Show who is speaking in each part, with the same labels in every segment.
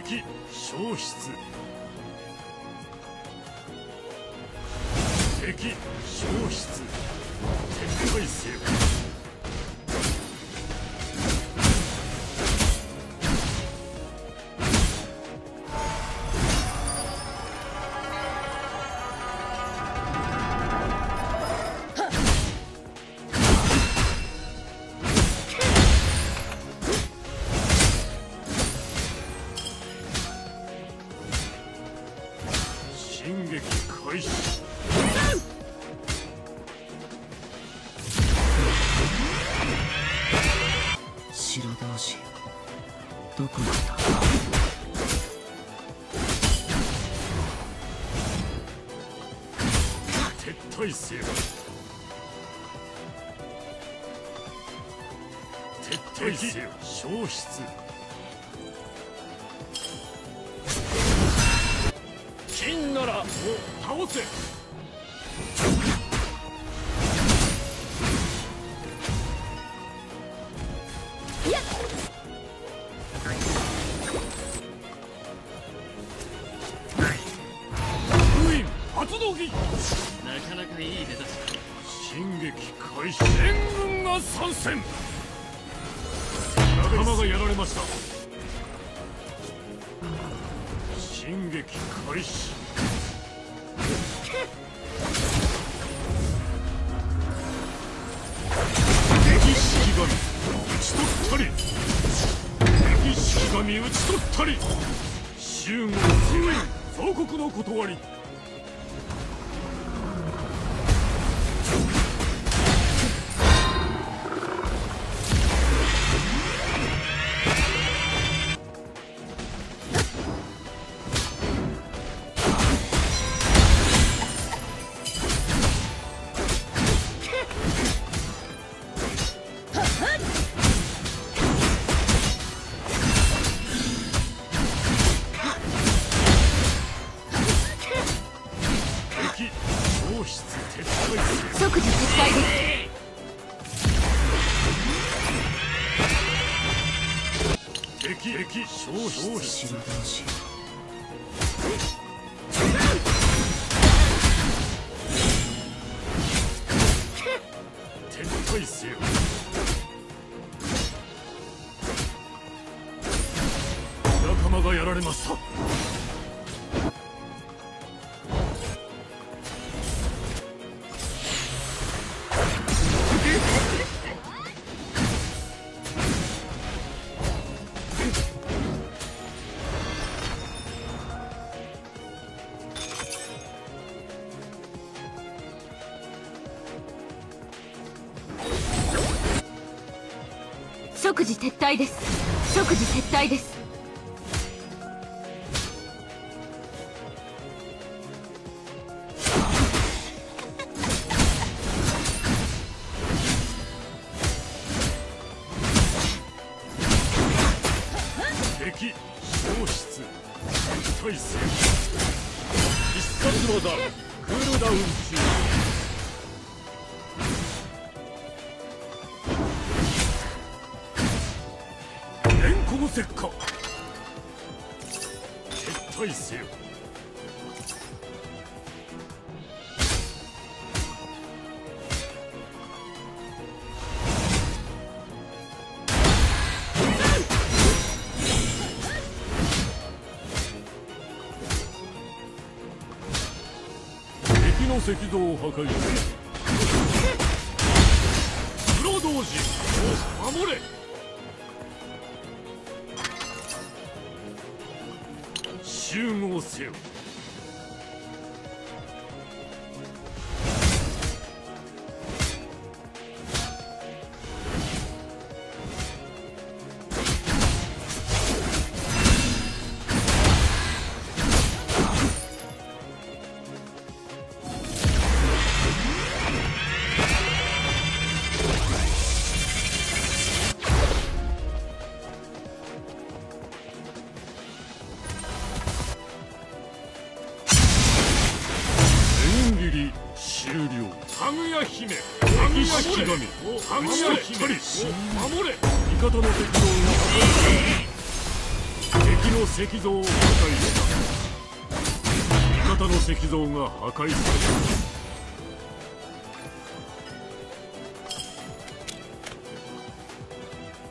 Speaker 1: 敵消失。敵消失。撤退せよ撤退せよ撤退せよ消失。金ならを倒せ。が参戦仲間がやられました。進撃開始。敵式神。討ち取ったり。敵式神討ち取ったり。集合せよ総国の断り。撤退せよ。仲間がやられました。
Speaker 2: 即時撤退です。即時撤退です。
Speaker 1: 電光石火撤退せよ。敵の石像を破壊せよプロ同士を守れ。集合せよ。ぐや姫かぐや姫かぐや姫守れ味方の石像が破壊敵の石像を破壊した味方の石像が破壊された。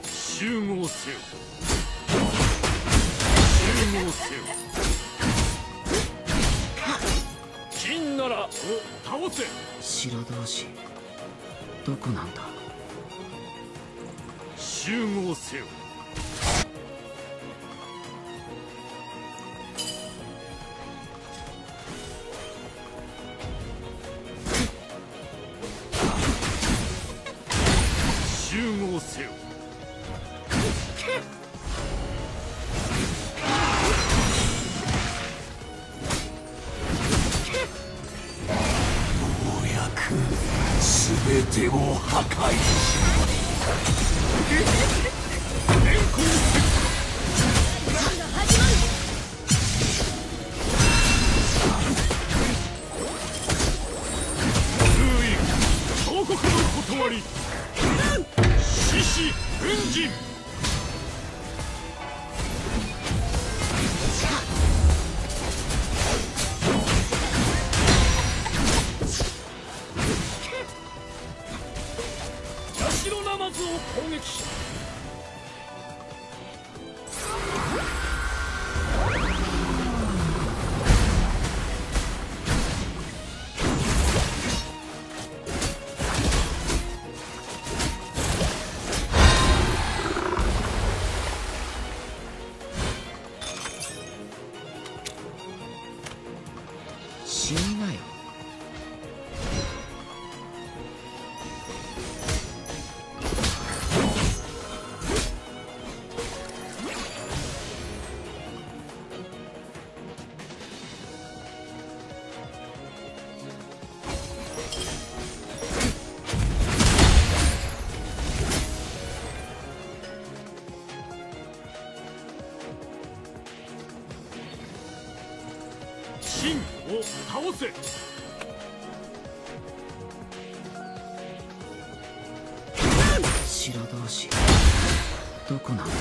Speaker 1: 集合せよ倒せ
Speaker 3: 白同士。どこなんだ？
Speaker 1: 集合せよ
Speaker 4: 全てを破壊。
Speaker 1: 電光石封印彫刻の断り。獅子軍人を攻撃
Speaker 3: 後ろ同士。どこなんだ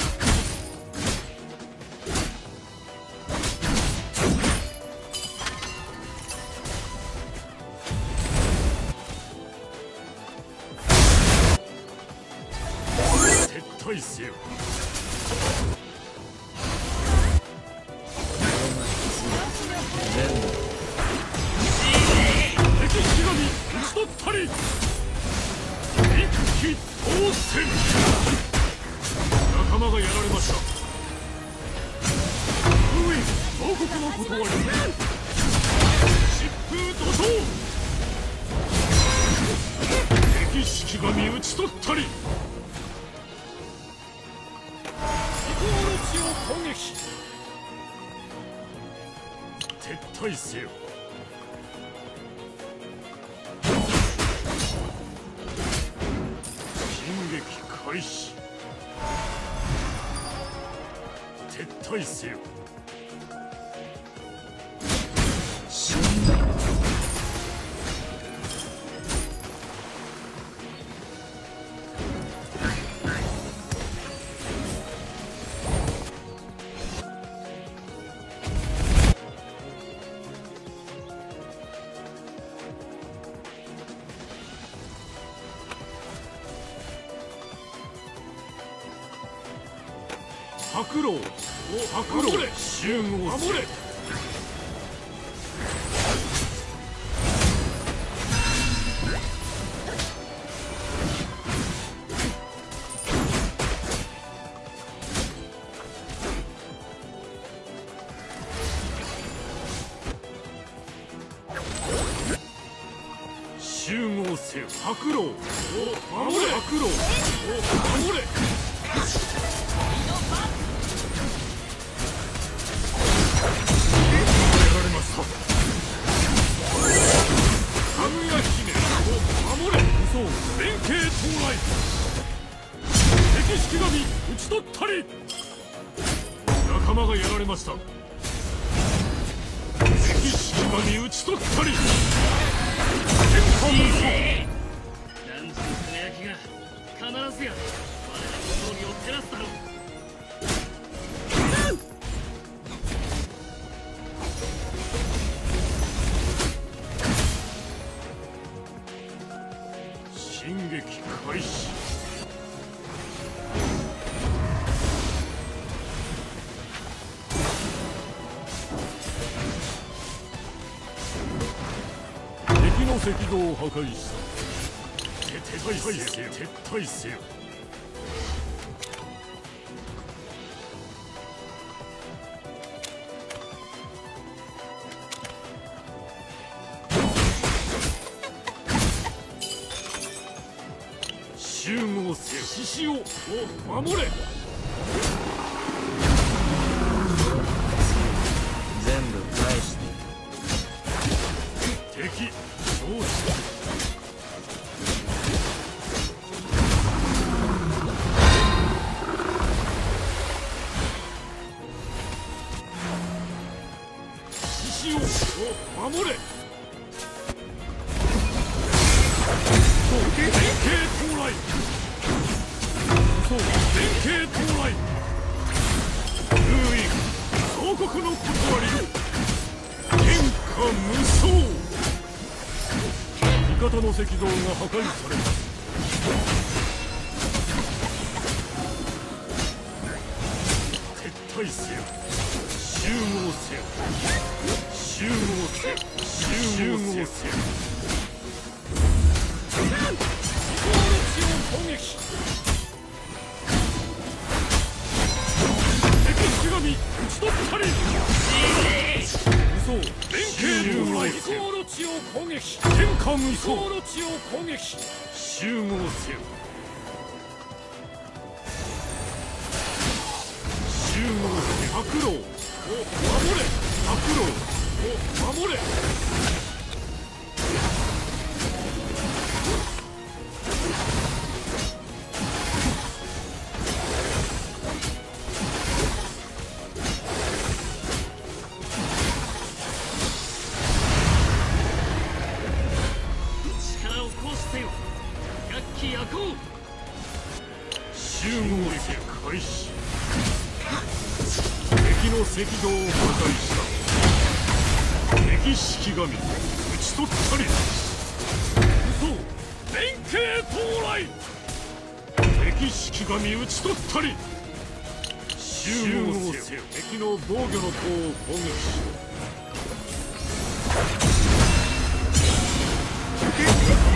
Speaker 1: がやられました。封印報告の断り疾風怒涛敵引き神討ち取ったり。異邦の地を攻撃撤退せよ。撤退せよ集合せ白狼。白狼神討ち取ったり。仲間がやられました。敵式神討ち取ったり。天下無双
Speaker 5: 男児の輝きが必ずや我らの勝利を照らすだろう
Speaker 1: 進撃開始石像を破壊した撤退せよ撤退せよ。集合せよ。獅子を守れ。連携到来封印王国の断り天下無双味方の石像が破壊された撤退せよ集合せよ集合せよ集合せよ異邦の地を攻撃攻撃天下無双の地を攻撃集合せよ。集合せよ。白狼を守れ白狼を守れ敵の赤道を破壊した敵式神討ち取ったり嘘連携到来敵式神討ち取ったり。集合せよ敵の防御の塔を攻撃しろ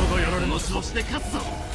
Speaker 1: まだやられます
Speaker 5: そして勝つぞ